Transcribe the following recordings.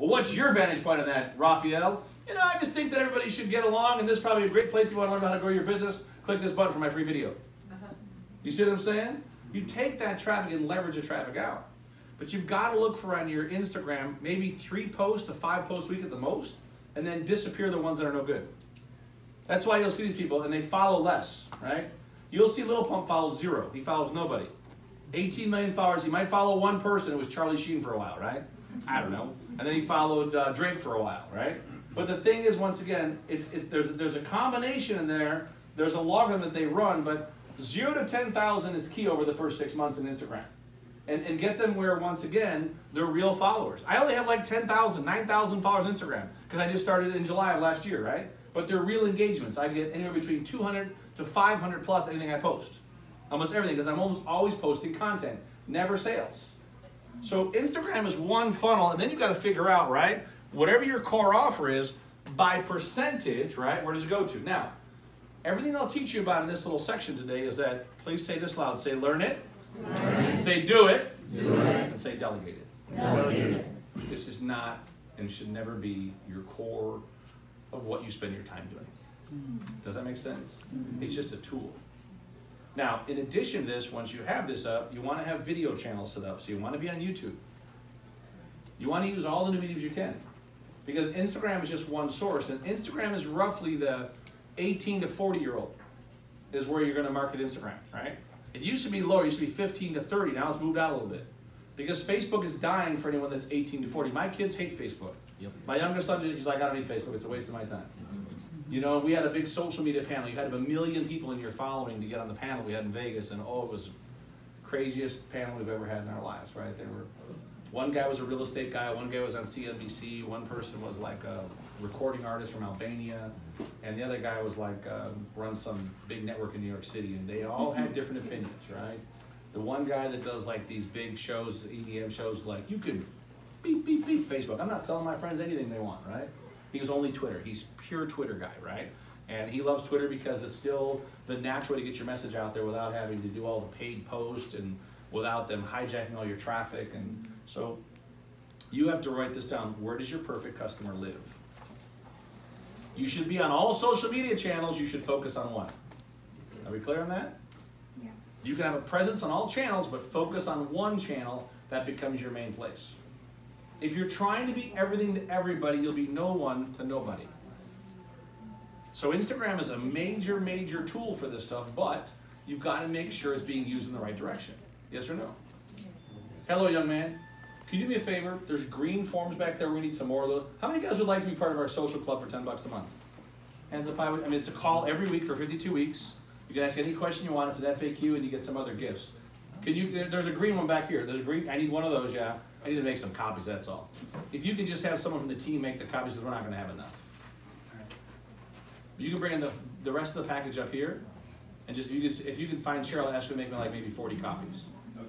Well, what's your vantage point on that, Raphael? You know, I just think that everybody should get along, and this is probably a great place if you want to learn how to grow your business. Click this button for my free video. Uh-huh. You see what I'm saying? You take that traffic and leverage the traffic out. But you've got to look for on your Instagram maybe three posts to five posts a week at the most, and then disappear the ones that are no good. That's why you'll see these people and they follow less, right? You'll see Lil Pump follows zero. He follows nobody. 18 million followers. He might follow one person. It was Charlie Sheen for a while, right? I don't know. And then he followed uh, Drake for a while, right? But the thing is, once again, it's it, there's there's a combination in there. There's a logarithm that they run, but zero to 10,000 is key over the first six months in Instagram. And, and get them where, once again, they're real followers. I only have like 10,000, 9,000 followers on Instagram because I just started in July of last year, right? But they're real engagements. I get anywhere between 200 to 500 plus anything I post. Almost everything because I'm almost always posting content, never sales. So Instagram is one funnel, and then you've got to figure out, right, whatever your core offer is, by percentage, right, where does it go to? Now, everything I'll teach you about in this little section today is that, please say this loud, say learn it, learn it. say do it, do it, and say delegate it. Delegate it. This is not and should never be your core of what you spend your time doing. Mm-hmm. Does that make sense? Mm-hmm. It's just a tool. Now, in addition to this, once you have this up, you want to have video channels set up. So you want to be on YouTube. You want to use all the new mediums you can. Because Instagram is just one source. And Instagram is roughly the 18 to 40 year old is where you're going to market Instagram, right? It used to be lower. It used to be 15 to 30. Now it's moved out a little bit. Because Facebook is dying for anyone that's 18 to 40. My kids hate Facebook. Yep. My youngest son, he's like, I don't need Facebook. It's a waste of my time. You know, we had a big social media panel. You had a million people in your following to get on the panel we had in Vegas, and oh, it was craziest panel we've ever had in our lives, right? There were one guy was a real estate guy, one guy was on CNBC, one person was like a recording artist from Albania, and the other guy was like um, runs some big network in New York City, and they all had different opinions, right? The one guy that does like these big shows, EDM shows, like you can beep beep beep Facebook. I'm not selling my friends anything they want, right? He was only Twitter. He's pure Twitter guy, right? And he loves Twitter because it's still the natural way to get your message out there without having to do all the paid posts and without them hijacking all your traffic. And so you have to write this down. Where does your perfect customer live? You should be on all social media channels. You should focus on one. Are we clear on that? Yeah. You can have a presence on all channels, but focus on one channel that becomes your main place. If you're trying to be everything to everybody, you'll be no one to nobody. So Instagram is a major, major tool for this stuff, but you've got to make sure it's being used in the right direction. Yes or no? Hello, young man. Can you do me a favor? There's green forms back there. We need some more of those. How many guys would like to be part of our social club for 10 bucks a month? Hands up high. I mean, it's a call every week for 52 weeks. You can ask any question you want. It's an FAQ, and you get some other gifts. Can you? There's a green one back here. There's a green. I need one of those. Yeah. I need to make some copies, that's all. If you can just have someone from the team make the copies, because we're not going to have enough. You can bring in the, the rest of the package up here, and just if you can, if you can find Cheryl, ask her to make me like maybe 40 copies. Okay.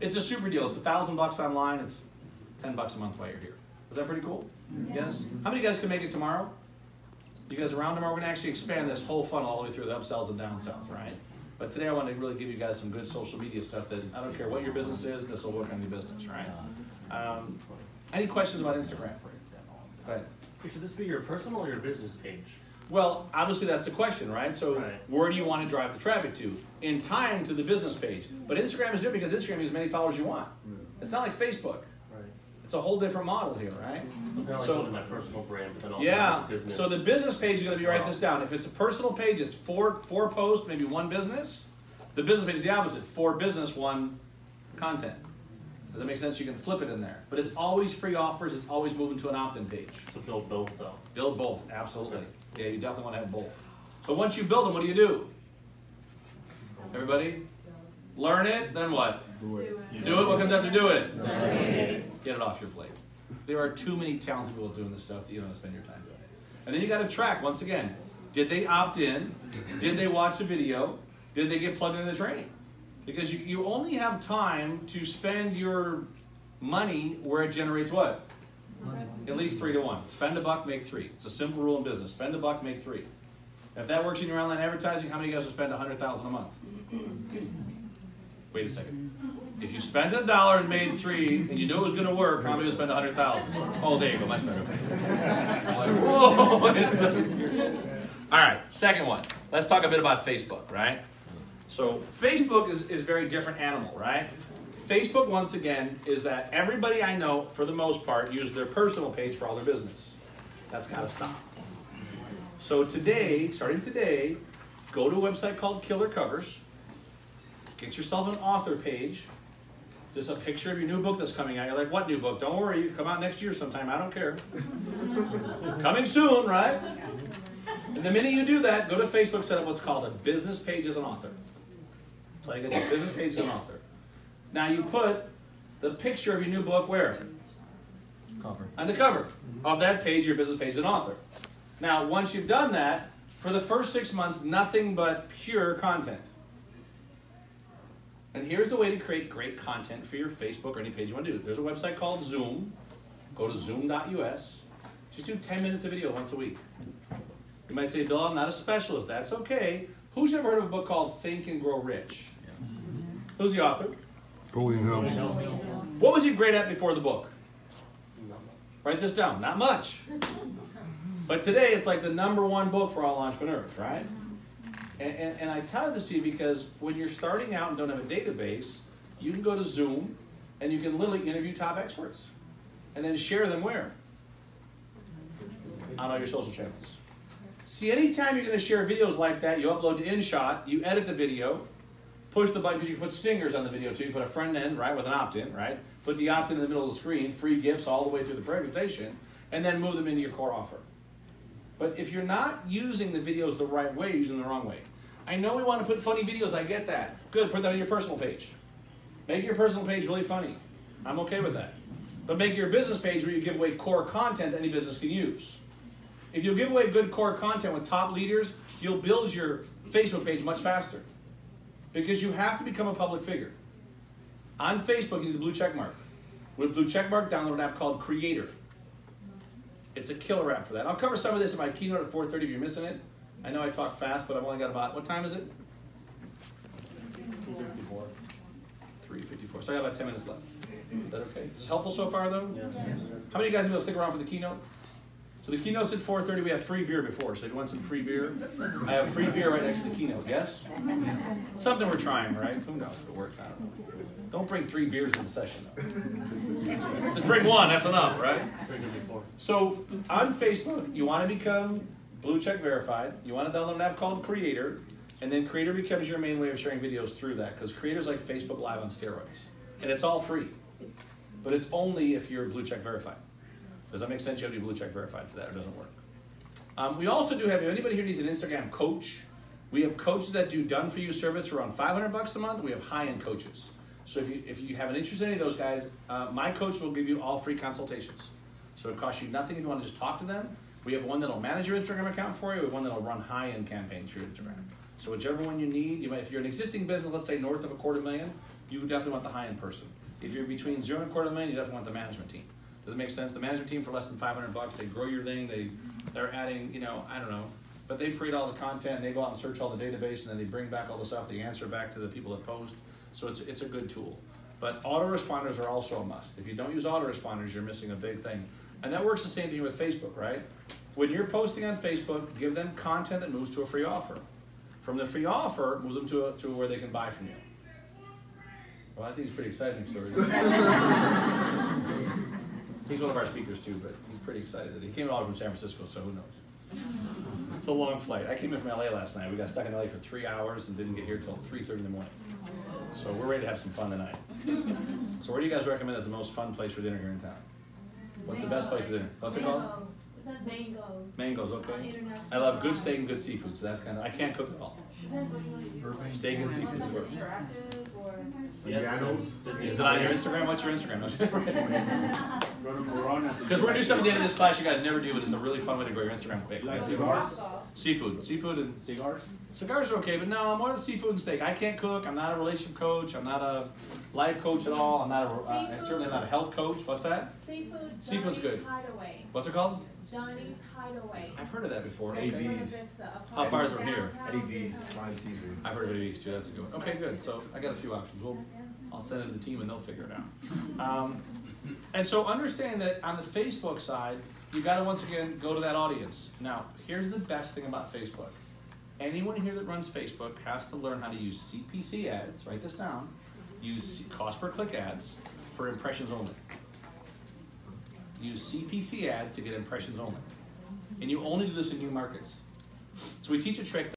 It's a super deal. It's a thousand bucks online. It's 10 bucks a month while you're here. Is that pretty cool? Yeah. Yes? How many guys can make it tomorrow? You guys around tomorrow? We're going to actually expand this whole funnel all the way through the upsells and downsells, right? But today I want to really give you guys some good social media stuff that I don't care what your business is, this will work on your business, right? Um, any questions about Instagram? Go ahead. Should this be your personal or your business page? Well, obviously that's the question, right? So Right. where do you want to drive the traffic to? In time to the business page. But Instagram is different because Instagram has as many followers you want. It's not like Facebook. Right. It's a whole different model here, right? So kind So- my personal brand, but then also Yeah. business. So the business page is going to be write this down. If it's a personal page, it's four four posts, maybe one business. The business page is the opposite: four business, one content. Does that make sense? You can flip it in there, but it's always free offers. It's always moving to an opt-in page. So build both though. Build both, absolutely. Yeah, you definitely want to have both. But once you build them, what do you do? Everybody, learn it. Then what? Do it. You do it. What comes after do it? Get it off your plate. There are too many talented people doing this stuff that you don't spend your time doing. And then you got to track once again. Did they opt in? Did they watch the video? Did they get plugged into the training? Because you, you only have time to spend your money where it generates what? At least three to one. Spend a buck, make three. It's a simple rule in business. Spend a buck, make three. If that works in your online advertising, how many guys will spend a hundred thousand a month? Wait a second. If you spent a dollar and made three, and you knew it was going to work, how many would spend a hundred thousand? Oh, there you go, much better. Whoa, All right, second one. Let's talk a bit about Facebook, right? So Facebook is, is a very different animal, right? Facebook, once again, is that everybody I know, for the most part, use their personal page for all their business. That's got to stop. So today, starting today, go to a website called Killer Covers. Get yourself an author page. Just a picture of your new book that's coming out. You're like, what new book? Don't worry, you come out next year sometime. I don't care. coming soon, right? And the minute you do that, go to Facebook, set up what's called a business page as an author. So you get your business page as an author. Now you put the picture of your new book where? Cover. On the cover of that page, your business page as an author. Now, once you've done that, for the first six months, nothing but pure content. And here's the way to create great content for your Facebook or any page you want to do. There's a website called Zoom. Go to zoom.us. Just do 10 minutes of video once a week. You might say, Bill, I'm not a specialist. That's okay. Who's ever heard of a book called Think and Grow Rich? Who's the author? Bullingham. What was he great at before the book? Write this down. Not much. But today it's like the number one book for all entrepreneurs, right? And, and, and I tell this to you because when you're starting out and don't have a database, you can go to Zoom and you can literally interview top experts and then share them where? On all your social channels. See, anytime you're going to share videos like that, you upload to InShot, you edit the video, push the button because you can put stingers on the video too. You put a front end, right, with an opt-in, right? Put the opt-in in the middle of the screen, free gifts all the way through the presentation, and then move them into your core offer. But if you're not using the videos the right way, you're using the wrong way. I know we want to put funny videos, I get that. Good, put that on your personal page. Make your personal page really funny. I'm okay with that. But make your business page where you give away core content any business can use. If you give away good core content with top leaders, you'll build your Facebook page much faster. Because you have to become a public figure. On Facebook, you need the blue check mark. With blue check mark, download an app called Creator. It's a killer app for that. I'll cover some of this in my keynote at 4.30 if you're missing it. I know I talk fast, but I've only got about, what time is it? 3.54. So I got about 10 minutes left. Is that okay? Is this helpful so far, though? Yeah. How many of you guys will stick around for the keynote? So the keynote's at 4.30. We have free beer before, so if you want some free beer, I have free beer right next to the keynote, yes? Something we're trying, right? Who knows if it works? I don't know. Don't bring three beers in the session, though. Just bring one, that's enough, right? Before. So on Facebook, you want to become blue check verified. You want to download an app called Creator, and then Creator becomes your main way of sharing videos through that because Creator's like Facebook Live on steroids, and it's all free. But it's only if you're blue check verified. Does that make sense? You have to be blue check verified for that, or it doesn't work. Um, we also do have. If anybody here needs an Instagram coach, we have coaches that do done for you service for around 500 bucks a month. We have high end coaches. So if you if you have an interest in any of those guys, uh, my coach will give you all free consultations. So it costs you nothing if you want to just talk to them. We have one that'll manage your Instagram account for you. We have one that'll run high-end campaigns for your Instagram. So whichever one you need, you might, if you're an existing business, let's say north of a quarter million, you definitely want the high-end person. If you're between zero and a quarter million, you definitely want the management team. Does it make sense? The management team for less than 500 bucks, they grow your thing. They they're adding, you know, I don't know, but they create all the content. They go out and search all the database, and then they bring back all the stuff. They answer back to the people that post. So it's it's a good tool. But autoresponders are also a must. If you don't use autoresponders, you're missing a big thing. And that works the same thing with Facebook, right? When you're posting on Facebook, give them content that moves to a free offer. From the free offer, move them to, a, to where they can buy from you. Well, I think it's pretty exciting story. he's one of our speakers too, but he's pretty excited. He came all from San Francisco, so who knows? It's a long flight. I came in from LA last night. We got stuck in LA for three hours and didn't get here till 3.30 in the morning. So we're ready to have some fun tonight. So where do you guys recommend as the most fun place for dinner here in town? What's the best place for dinner? What's it called? Mangoes. Mangoes, okay. I love good steak and good seafood, so that's kind of, I can't cook it all. Depends what you want to do. Steak and seafood first. Interactive or. Yeah, Llanos. Disney Is it on your Instagram? What's your Instagram? Go to Moroni's Because we're gonna do something at the end of this class you guys never do, and it's a really fun way to grow your Instagram quick. Like cigars? Seafood, seafood and Cigars? cigars are okay, but no, I'm more than seafood and steak. I can't cook. I'm not a relationship coach. I'm not a life coach at all. I'm not a, uh, I'm certainly not a health coach. What's that? Seafood. Seafood's Johnny's good. Hideaway. What's it called? Johnny's Hideaway. I've heard of that before. Right in Okay. Buena ABs. How far is it from here? downtown. Eddie V's, fine seafood. I've heard of these too. That's a good one. Okay, good. So I got a few options. We'll, I'll send it to the team and they'll figure it out. Um, and so understand that on the Facebook side, you got to once again go to that audience. Now, here's the best thing about Facebook. Anyone here that runs Facebook has to learn how to use CPC ads. Write this down. Use cost per click ads for impressions only. Use CPC ads to get impressions only. And you only do this in new markets. So we teach a trick